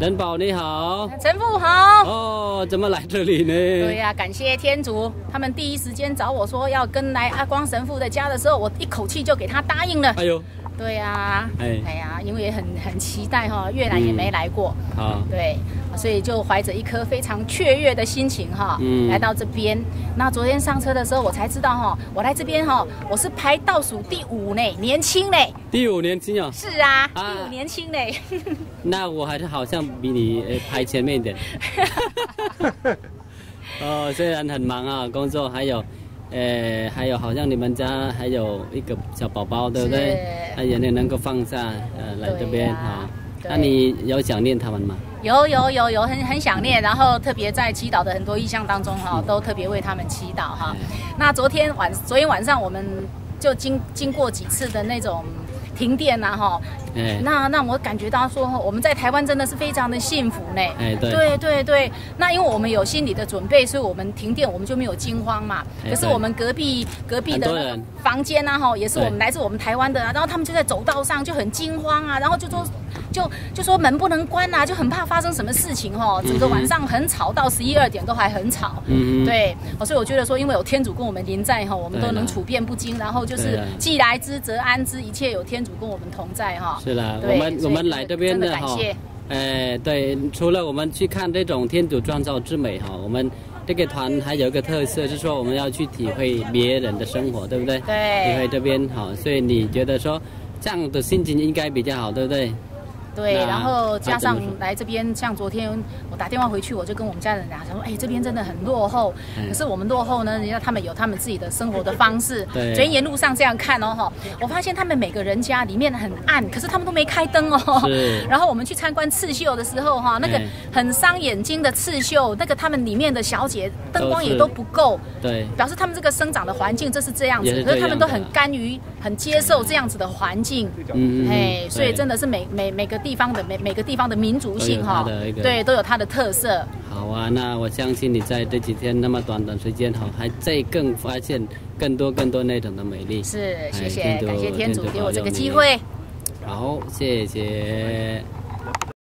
人宝你好，陈父好。哦，怎么来这里呢？对呀、感谢天主，他们第一时间找我说要跟来阿光神父的家的时候，我一口气就给他答应了。哎呦，对呀、哎哎呀，因为也很很期待哈，越南也没来过，好，对，所以就怀着一颗非常雀跃的心情哈，嗯来到这边。那昨天上车的时候，我才知道哈，我来这边哈，我是排倒数第五呢，年轻呢。第五年轻哦，是啊，啊第五年轻呢。那我还是好像比你呃排前面一点。哦，虽然很忙啊，工作还有，呃，还有好像你们家还有一个小宝宝，对不对？是他也能够放下，呃，来这边对呀哈。那你有想念他们吗？有有有有很很想念，然后特别在祈祷的很多意象当中哈，都特别为他们祈祷哈。那昨天晚昨天晚上我们就经经过几次的那种停电呐哈，哎，那让我感觉到说我们在台湾真的是非常的幸福呢。哎对。对对对，那因为我们有心理的准备，所以我们停电我们就没有惊慌嘛。可是我们隔壁隔壁的房间啊哈，也是我们来自我们台湾的啊，然后他们就在走道上就很惊慌啊，然后就说就就说门不能关啊，就很怕发生什么事情哈。整个晚上很吵，到十一二点都还很吵。嗯哼，对，哦所以我觉得说，因为有天主跟我们临在哈，我们都能处变不惊，然后就是既来之则安之，一切有天主跟我们同在哈。是啦，我们我们来这边真的的哈感谢，呃，对，除了我们去看这种天主创造之美哈，我们这个团还有一个特色，就是说我们要去体会别人的生活，对不对？对体会这边好，所以你觉得说这样的心情应该比较好，对不对？对，然后加上来这边，像昨天我打电话回去，我就跟我们家人讲说，哎，这边真的很落后。嗯可是我们落后呢，人家他们有他们自己的生活的方式。对昨天沿路上这样看哦，哈，我发现他们每个人家里面很暗，可是他们都没开灯哦。是 然后我们去参观刺绣的时候，哈，那个哎很伤眼睛的刺绣，那个他们里面的小姐灯光也都不够。对，表示他们这个生长的环境就是这样子，可是他们都很甘于、很接受这样子的环境。嗯哎，所以真的是每每每个地方的每每个地方的民族性哈对，都有它的特色。好啊，那我相信你在这几天那么短短时间哈，还在更发现更多更多那种的美丽。是，谢谢感谢天主给我这个机会。好，谢谢。